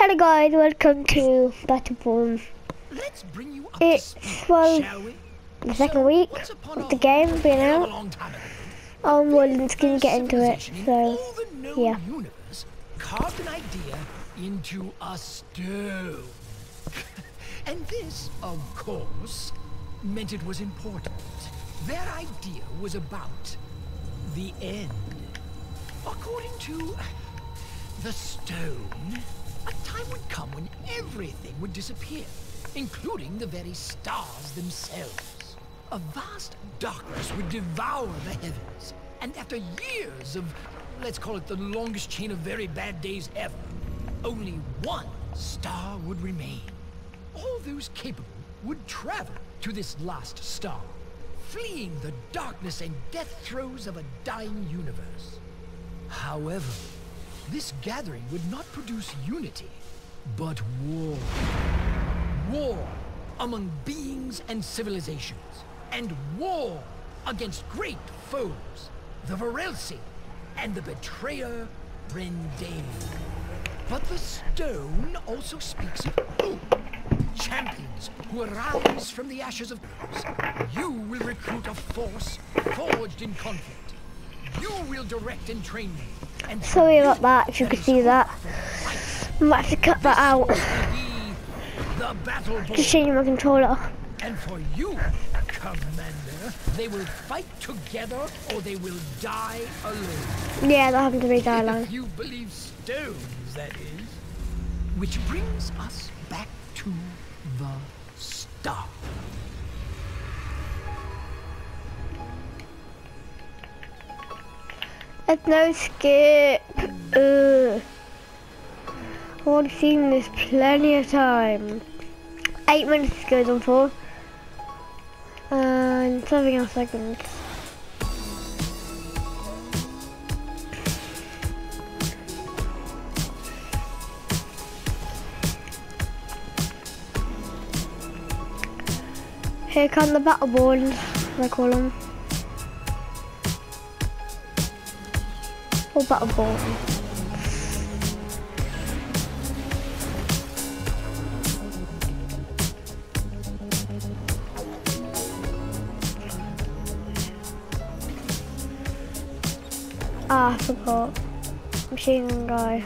Hello guys, welcome to Battleborn. Let's bring you up It's to speed, well we? the second So, week of the game being hell of a out. long time ago, Um, well, let's gonna get into it. in So, known yeah. universe carved an idea into a stone. and this, of course, meant it was important. Their idea was about the end. According to the stone, time would come when everything would disappear, including the very stars themselves. A vast darkness would devour the heavens, and after years of, let's call it the longest chain of very bad days ever, only one star would remain. All those capable would travel to this last star, fleeing the darkness and death throes of a dying universe. However, this gathering would not produce unity, but war. War among beings and civilizations, and war against great foes, the Varelsi and the betrayer Rendain. But the stone also speaks of hope. Champions who arise from the ashes of those. You will recruit a force forged in conflict. You will direct and train them. And sorry about that. If you could see that. I might have to cut that out. This will be the battle Just changing my controller. And for you, Commander, they will fight together or they will die alone. Yeah, that happened to me, If darling. you believe stones, that is. Which brings us back to the start. There's no skip. Ugh. I've already seen this plenty of times. Eight minutes goes on for. And something else seconds. Here come the battle boards, I call them. Or battle board. Ah, I forgot. Machine guy.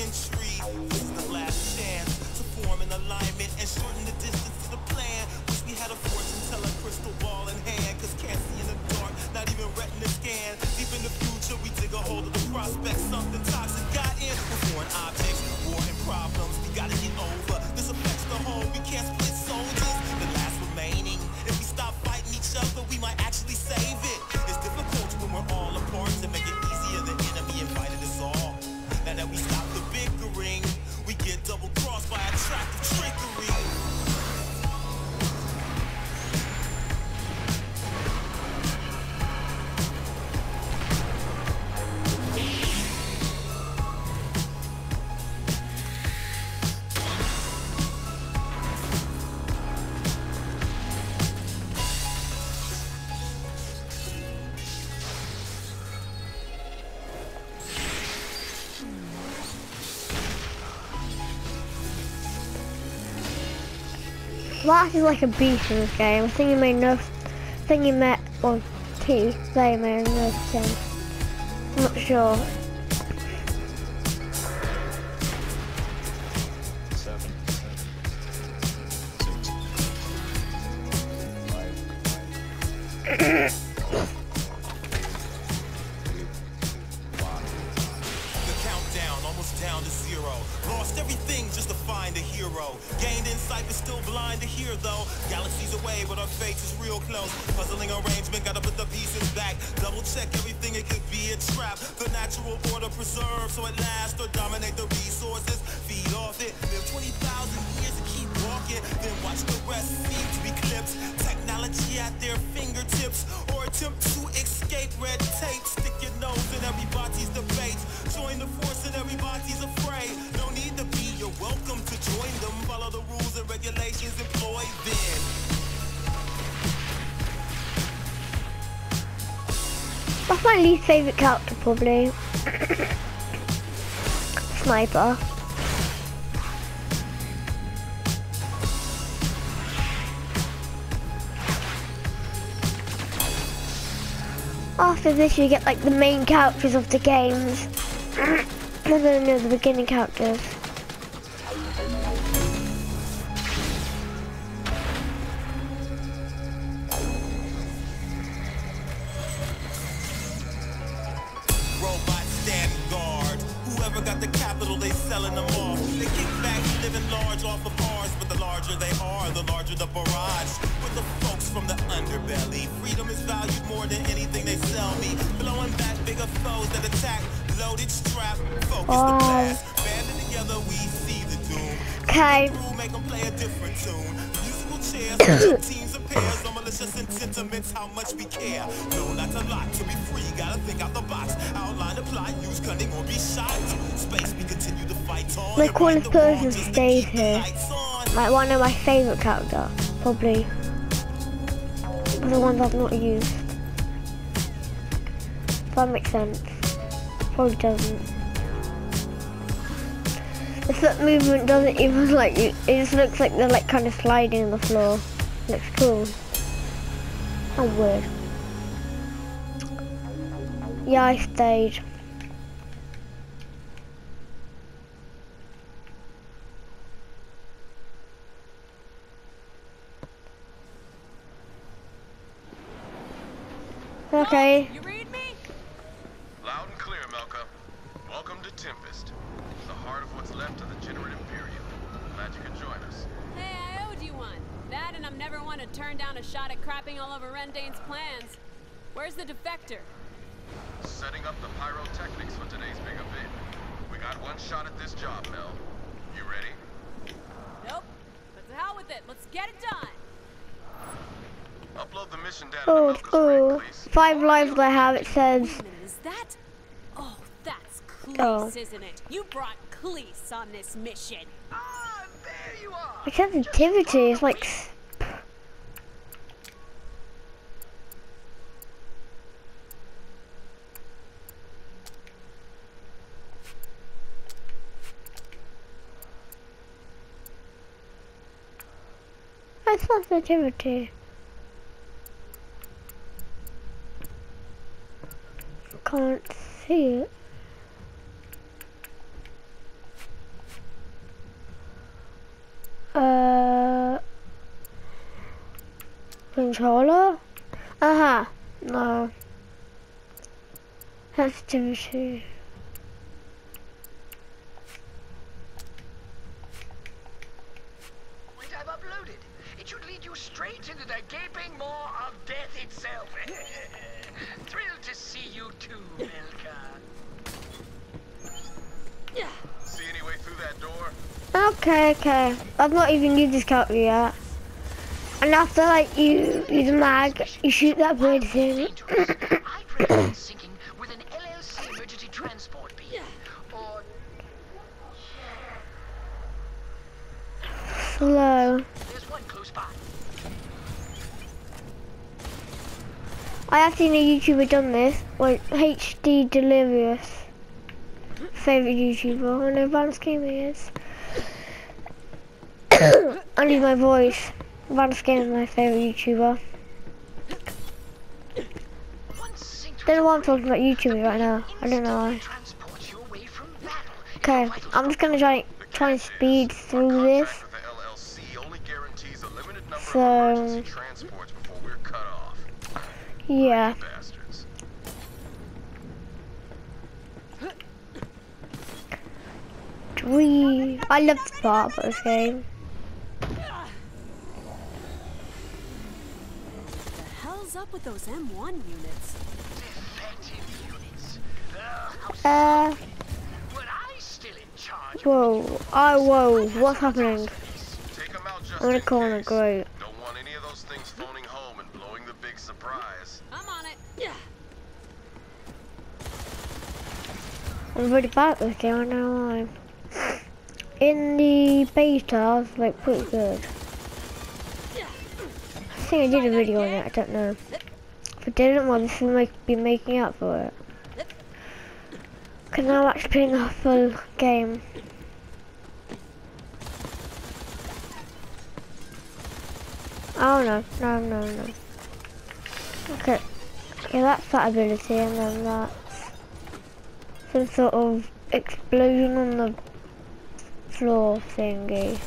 This is the last chance to form an alignment and shorten the distance to the plan. Wish we had a fortune teller crystal ball in hand, cause can't see in the dark, not even retina scan. Deep in the future, we dig a hold of the prospect. Something toxic got in. With foreign objects, war and problems, we gotta get over. This affects the whole, we can't split soldiers. The last remaining. If we stop fighting each other, we might actually Flash is like a beast in this game. I think he made no. I think he met. Well, T. They made no sense. I'm not sure. seven, six, five, The blind though. Galaxies away, but our fate is real close. Puzzling arrangement, gotta put the pieces back. Double check everything, it could be a trap. The natural order preserved, so it lasts or dominate the resources. Feed off it, live 20,000 years and keep walking. Then watch the rest seem to be eclipse. Technology at their fingertips, or attempt to escape red tape. Stick your nose in everybody's debates. Join the force and everybody's afraid. No need to be, you're welcome to join them. Follow the rules and regulations employed then. That's my least favourite character, probably. Sniper. After this, you get like the main characters of the games. no, no, no, the beginning characters. Living large off of ours, but the larger they are, the larger the barrage. With the folks from the underbelly, freedom is valued more than anything they sell me. Blowing back bigger foes that attack, loaded strap, focus the Oh. blast. Banding together, we see the doom. Okay. Make 'em play a different tune. Teams pairs, malicious and sentiments, how much we care. No, a lot. To be free, gotta think out the box. Outline use cunning or be shot. Space, we continue to fight on. And coolest person stays here. Like one of my favourite character, probably. The ones I've not used. If that makes sense. Probably doesn't. Foot movement doesn't even like it it just looks like they're like kind of sliding on the floor. Looks cool. How weird. Yeah, I stayed. Okay. You read me? Loud and clear, Melka. Welcome to Tempest, the heart of what's left of the Jennerit Imperium. Glad you could join us. Hey, I owed you one. That and I'm never one to turn down a shot at crapping all over Rendain's plans. Where's the defector? Setting up the pyrotechnics for today's big event. We got one shot at this job, Mel. You ready? Nope. But to hell with it. Let's get it done. Upload the mission data Oh, to Melka's oh. rig, please. Five lives I have, it says. Wait a minute, is that? Oh, that's Kleese, Oh. isn't it? You brought Kleese on this mission. Ah, there you are! My sensitivity is like. s- My sensitivity. Can't see it. Uh, controller? Aha, no. Sensitivity. point I've uploaded. It should lead you straight into the gaping maw of death itself. Thrilled to see you too, Melka. See any way through that door? Okay, okay. I've not even used this character yet. And after like you use a mag, you shoot that bird thing. I'd recommend sinking with an LLC emergency transport beam. Or Slow. there's one close by. I have seen a YouTuber done this. Like H2O Delirious. Favorite YouTuber. I know Vanoss Gaming is. Only my voice. Vanoss is my favorite YouTuber. Don't know why I'm talking about YouTubing right now. I don't know why. Okay, I'm just gonna try try and speed through this. So-. Yeah. We, I love the part of this game. The hell's up with those M1 units? Defective units. Uh, how I still in charge? whoa, oh whoa, what's happening? Take 'em out just I'm gonna call it case. great. Don't want any of those things phoning home and blowing the big surprise. I'm on it. Yeah. I'm really bad at this game, I know why. In the beta, I was like pretty good. I think I did a video on it, I don't know. If I didn't, well, this will make, be making up for it. Now I'm actually playing the full game. Oh no, no, no, no. Okay. Okay, that's that ability, and then that's some sort of explosion on the floor thingy.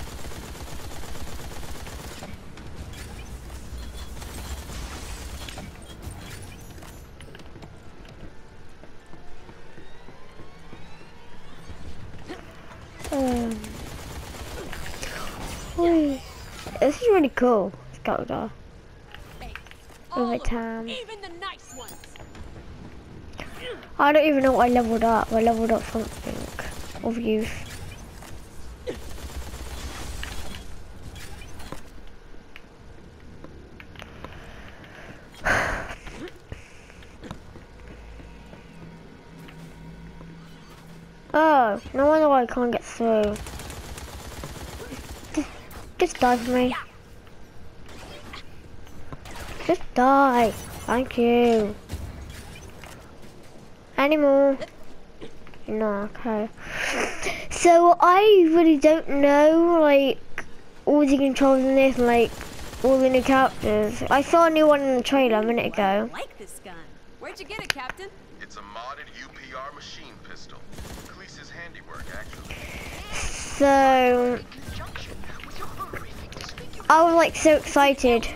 Um, whee. This is really cool. Skelter. All Over of time. Even the nice ones. I don't even know what I leveled up. I leveled up something of use. Oh, no wonder why I can't get through. Just, just die for me. Just die. Thank you. Any more? No, okay. So I really don't know, like, all the controls in this, like, all the new characters. I saw a new one in the trailer a minute ago. I like this gun. Where'd you get it, Captain? It's a modded UPR machine pistol. Kleese's handiwork, actually. So In conjunction with your horrific disfigurement. I was like so excited.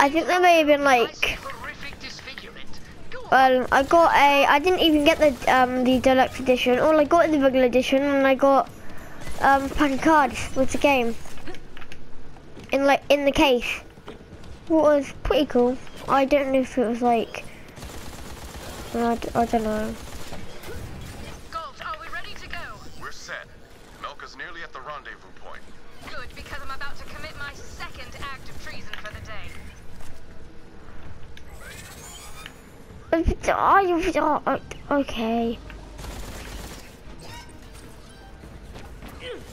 I think there may have been like say horrific disfigurement. Go on. um I got a I didn't even get the um the deluxe edition. All I got is the regular edition and I got um a pack of cards with the game. In like in the case. What was pretty cool. I don't know if it was like I, d- I don't know. Gold, are we ready to go? We're set. Melka's nearly at the rendezvous point. Good, because I'm about to commit my second act of treason for the day. Oh, oh, okay.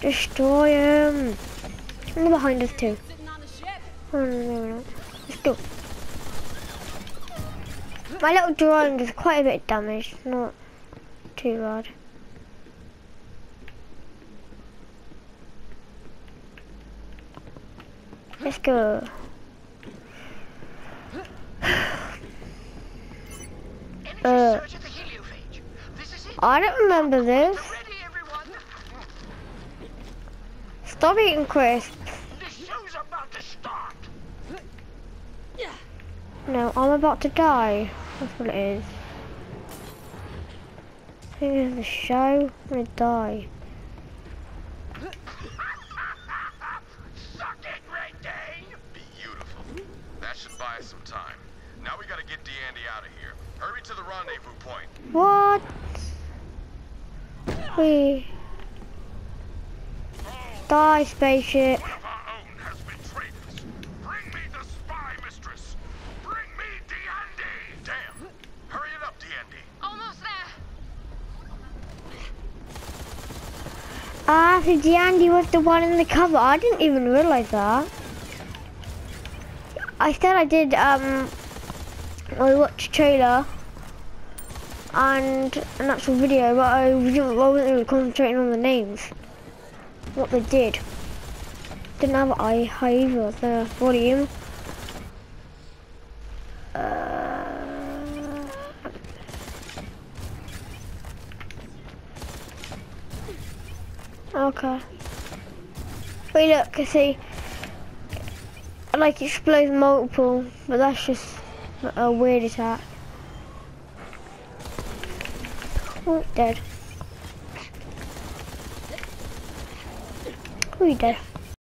Destroy him. And behind us too. Oh. Let's go. My little drone is quite a bit damaged. Not too bad. Let's go. Uh. I don't remember this. Stop eating crisps. No, I'm about to die. That's what it is. Here's the show. I'm gonna die. Buy some time. Now we gotta get Deande out of here. Hurry to the rendezvous point. What? We die, spaceship. One of our own has betrayed us. Bring me the spy mistress. Bring me Deande. Damn. Hurry it up, Deande. Almost there. Ah, so Deande was the one in the cover. I didn't even realize that. I said I did. Um, I watched a trailer and an actual video, but I wasn't really concentrating on the names. What they did. Didn't have I either. The volume. Uh, Okay. Wait, look, I see. I like explodes multiple, but that's just a weird attack. Oh, dead. Oh, you dead.